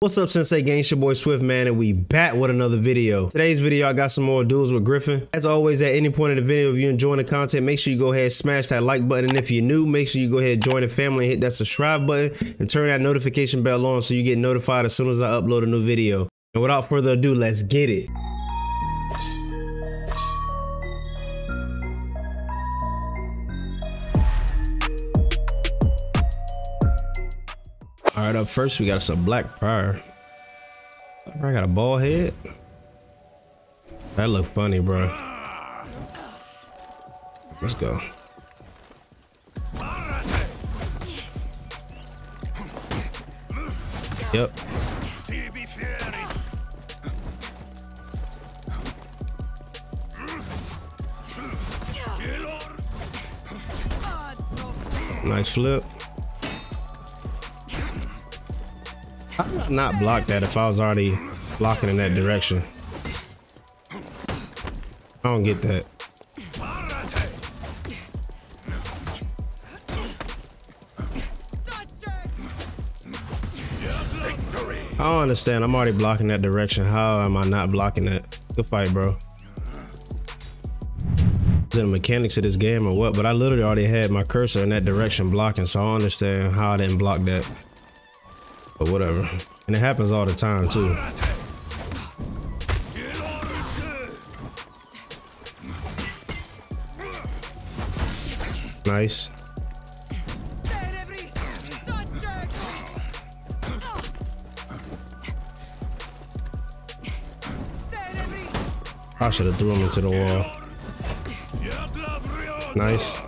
What's up, Sensei Gang? It's your boy Swift Man, and we back with another video. Today's video, I got some more duels with Gryphon. As always, at any point in the video, if you're enjoying the content, make sure you go ahead and smash that like button. And if you're new, make sure you go ahead and join the family and hit that subscribe button and turn that notification bell on so you get notified as soon as I upload a new video. And without further ado, let's get it. All right, up first, we got some black prior. I got a ball head. That look funny, bro. Let's go. Yep. Nice flip. I not block that if I was already blocking in that direction. I don't get that. I don't understand. I'm already blocking that direction. How am I not blocking that? Good fight, bro. The mechanics of this game or what, but I literally already had my cursor in that direction blocking, so I don't understand how I didn't block that. But whatever. And it happens all the time too. Nice. I should have threw him into the wall. Nice.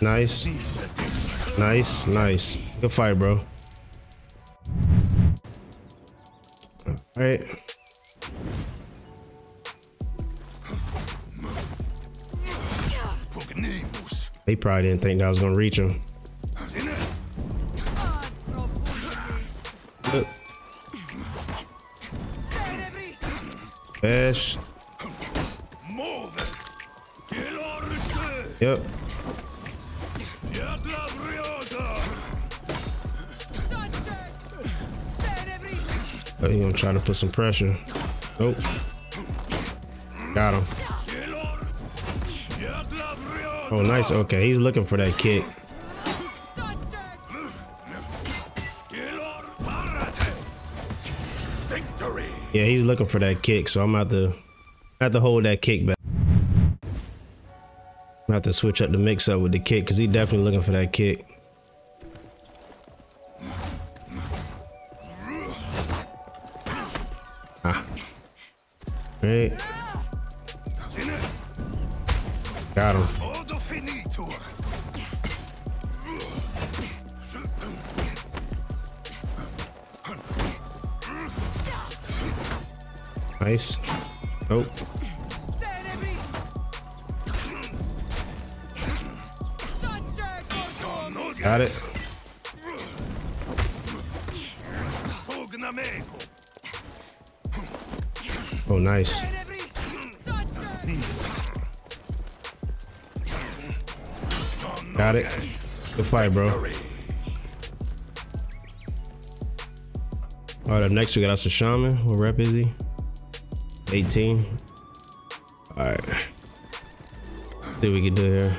Nice. Nice, nice. Good fight, bro. All right. He probably didn't think that was gonna reach him. Bash. Yep. Oh, he gonna try to put some pressure. Nope. Got him. Oh, nice. Okay, he's looking for that kick. Yeah, he's looking for that kick, so I'm about to have to hold that kick back. I have to switch up the mix up with the kick because he's definitely looking for that kick. Got him. Nice. Oh. Got it. Oh, nice. Got it. Good fight, bro. All right, up next we got us a shaman. What rep is he? 18. All right. See what we can do here.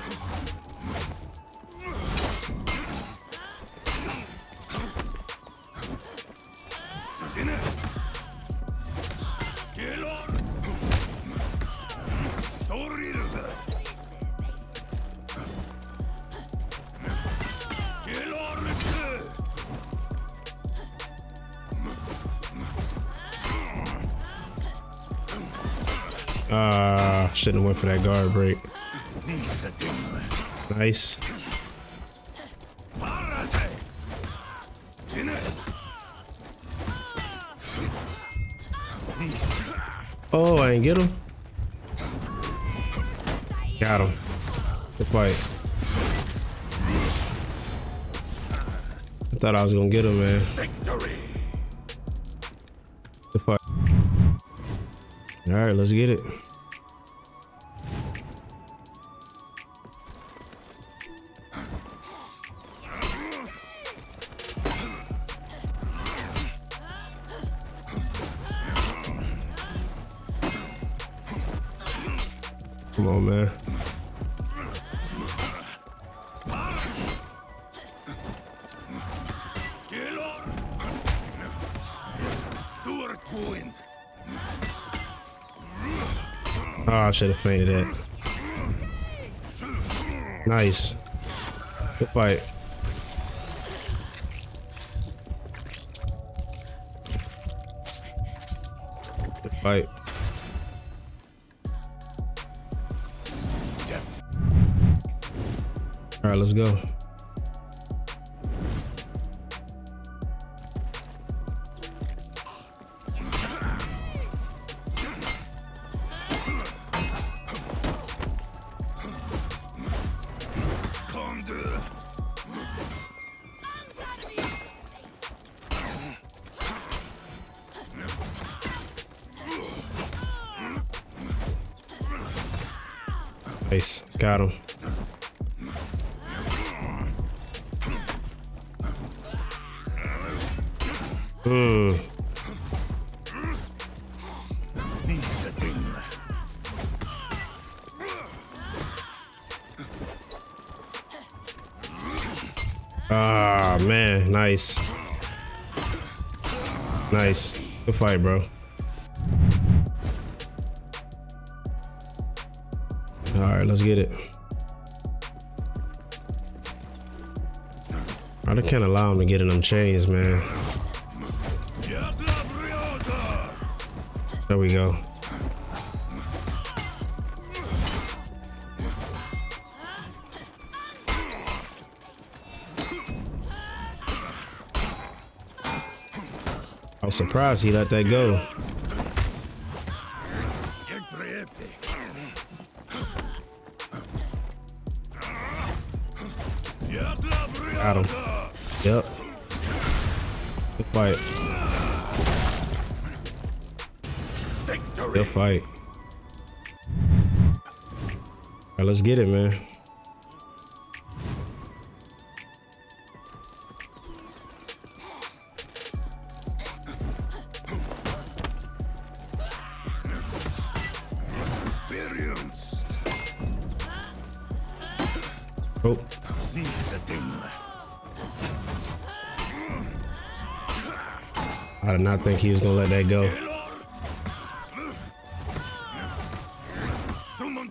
Ah, uh, shouldn't have went for that guard break. Nice. Oh, I didn't get him. Got him. Good fight. I thought I was gonna get him, man. Good All right, let's get it. Come on, man. Oh, I should have feinted it. Nice. Good fight. Good fight. All right, let's go. Nice. Got him. Ah, man. Nice. Nice. Good fight, bro. All right, let's get it. I can't allow him to get in them chains, man. There we go. I was surprised he let that go. Got him. Yep. Good fight. Good fight. All right, let's get it, man. Oh. I did not think he was gonna let that go.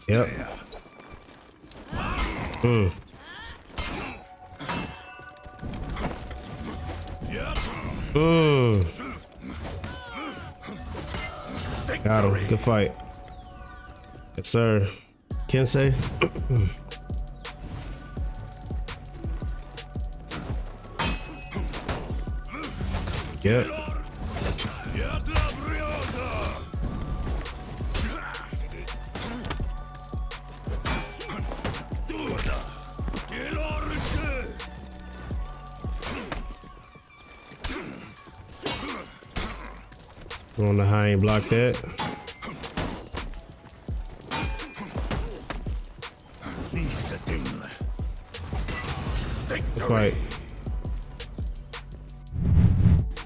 Yep. Hmm. Hmm. Got him. Good fight. Yes, sir. Kensei. yep. On the high and block that. Fight.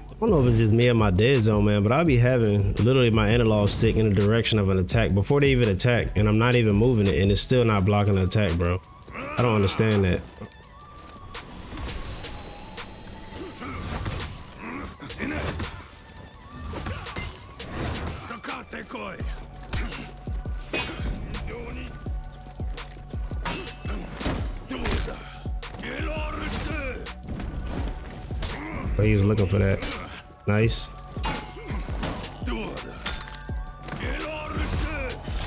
I don't know if it's just me and my dead zone, man, but I'll be having literally my analog stick in the direction of an attack before they even attack, and I'm not even moving it, and it's still not blocking the attack, bro. I don't understand that. He was looking for that. Nice.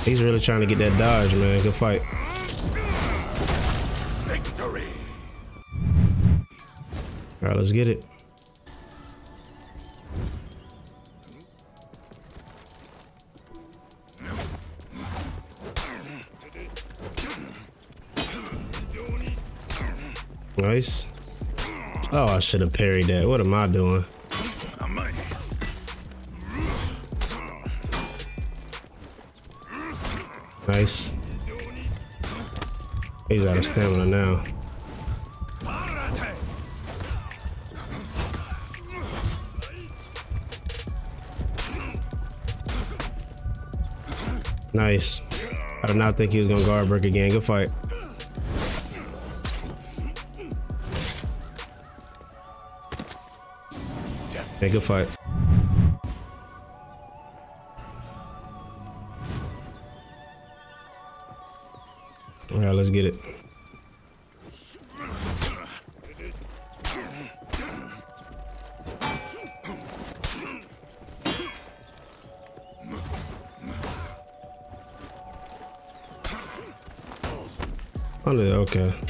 He's really trying to get that dodge, man. Good fight. Victory. All right, let's get it. Nice. Oh, I should have parried that. What am I doing? Nice. He's out of stamina now. Nice. I did not think he was gonna guard break again. Good fight. Good fight. All right, let's get it. Oh, okay.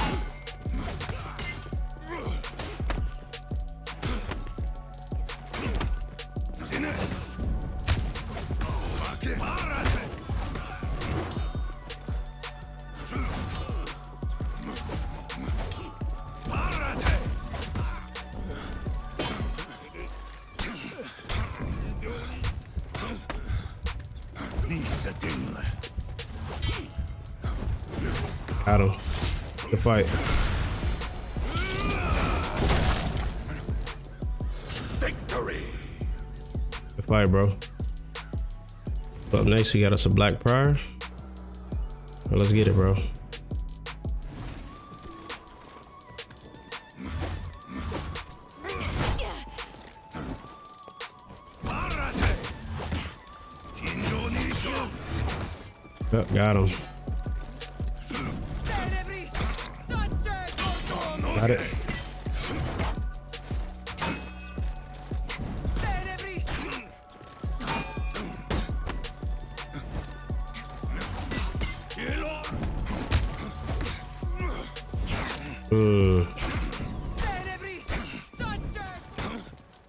Got him. The fight. Victory. The fight, bro. Up next, we got us a Black Prior. Let's get it, bro. Yep, got him. Got it.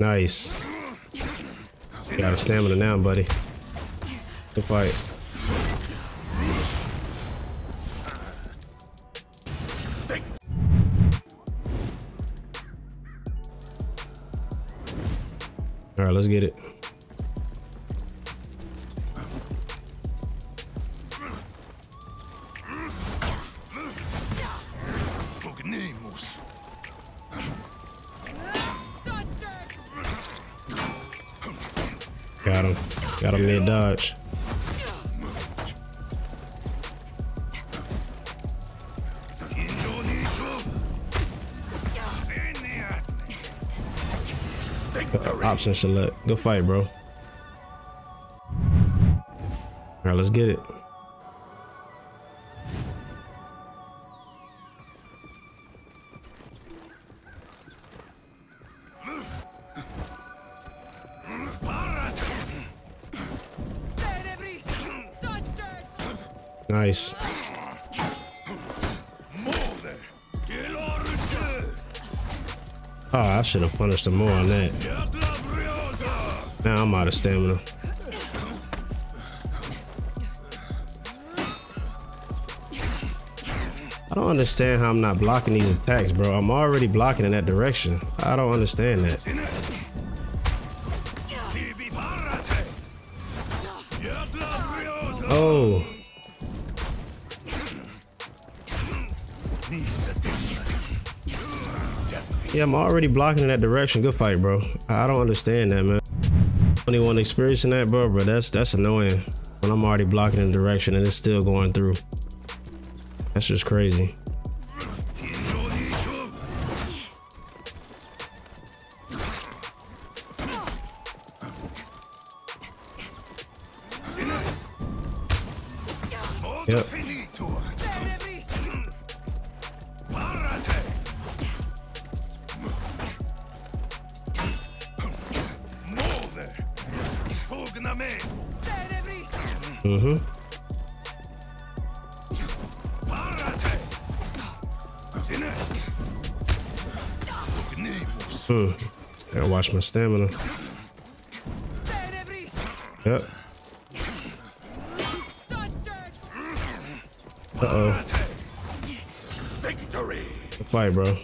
Nice. got a stamina now, buddy. Good fight. All right, let's get it. Got mid dodge. Option select. Go fight, bro. All right, let's get it. Nice. Oh, I should have punished him more on that. Now I'm out of stamina. I don't understand how I'm not blocking these attacks, bro. I'm already blocking in that direction. I don't understand that. Yeah, I'm already blocking in that direction. Good fight, bro. I don't understand that, man anyone experiencing that, bro, bro, that's that's annoying. When I'm already blocking in the direction and it's still going through. That's just crazy. Yep. Mm-hmm. Hmm. Gotta watch my stamina. Yep. Uh-oh. Victory. Fight, bro.